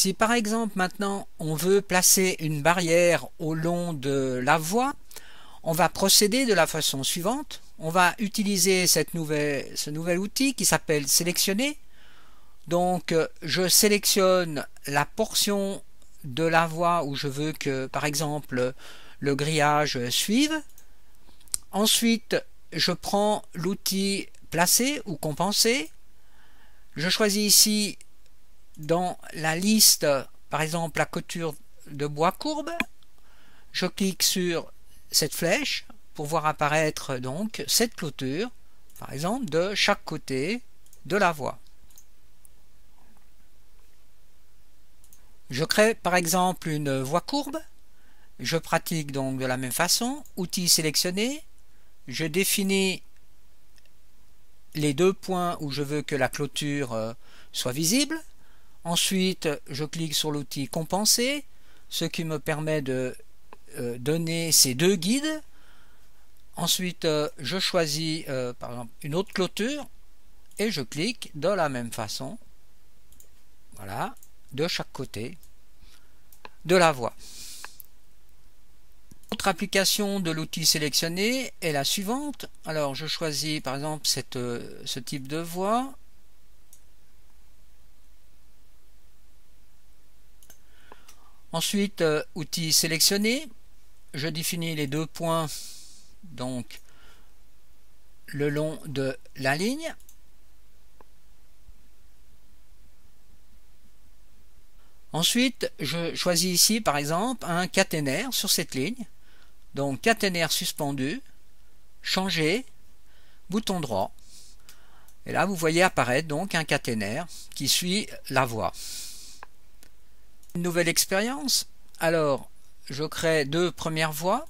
Si par exemple maintenant on veut placer une barrière au long de la voie, on va procéder de la façon suivante. On va utiliser ce nouvel outil qui s'appelle sélectionner. Donc je sélectionne la portion de la voie où je veux que par exemple le grillage suive. Ensuite je prends l'outil placer ou compenser. Je choisis ici dans la liste, par exemple, la couture de bois courbe. Je clique sur cette flèche pour voir apparaître donc cette clôture, par exemple, de chaque côté de la voie. Je crée par exemple une voie courbe. Je pratique donc de la même façon. Outils sélectionnés. Je définis les deux points où je veux que la clôture euh, soit visible. Ensuite, je clique sur l'outil compenser, ce qui me permet de euh, donner ces deux guides. Ensuite, euh, je choisis par exemple une autre clôture et je clique de la même façon. Voilà, de chaque côté de la voie. L'autre application de l'outil sélectionné est la suivante. Alors je choisis par exemple euh, ce type de voie. Ensuite, euh, outil sélectionné, je définis les deux points donc le long de la ligne. Ensuite, je choisis ici par exemple un caténaire sur cette ligne. Donc caténaire suspendu, changer, bouton droit. Et là, vous voyez apparaître donc un caténaire qui suit la voie. Nouvelle expérience. Alors, je crée deux premières voies.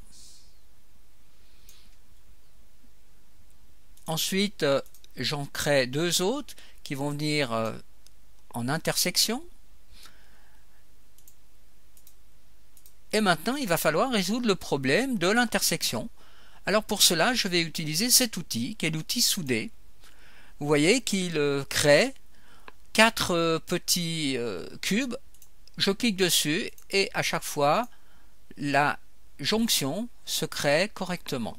Ensuite, euh, j'en crée deux autres qui vont venir euh, en intersection. Et maintenant, il va falloir résoudre le problème de l'intersection. Alors pour cela, je vais utiliser cet outil, qui est l'outil soudé. Vous voyez qu'il euh, crée quatre petits cubes. Je clique dessus et à chaque fois, la jonction se crée correctement.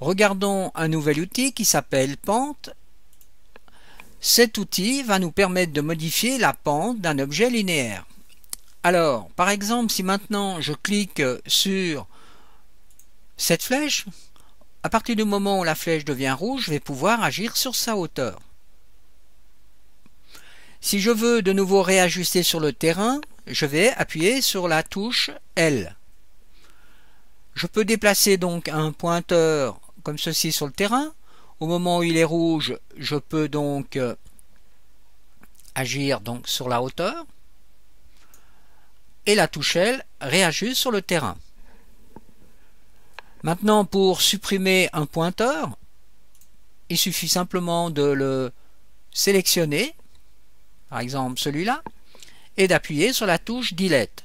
Regardons un nouvel outil qui s'appelle Pente cet outil va nous permettre de modifier la pente d'un objet linéaire. Alors, par exemple, si maintenant je clique sur cette flèche, à partir du moment où la flèche devient rouge, je vais pouvoir agir sur sa hauteur. Si je veux de nouveau réajuster sur le terrain, je vais appuyer sur la touche L. Je peux déplacer donc un pointeur comme ceci sur le terrain, au moment où il est rouge, je peux donc euh, agir donc sur la hauteur. Et la touche L réajuste sur le terrain. Maintenant, pour supprimer un pointeur, il suffit simplement de le sélectionner, par exemple celui-là, et d'appuyer sur la touche Delete.